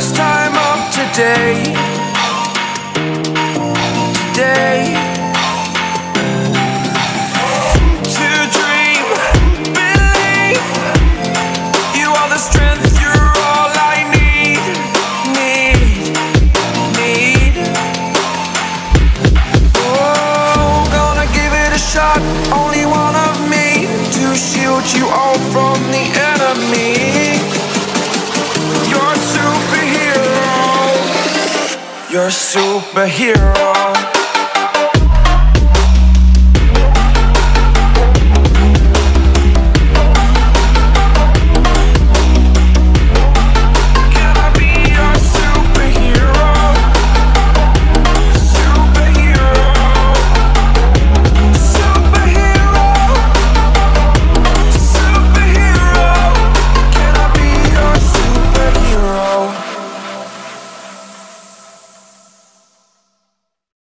First time of today. Today. To dream, believe. You are the strength. You're all I need. Need. Need. Oh, gonna give it a shot. Only one of me to shield you all from the. You're a superhero.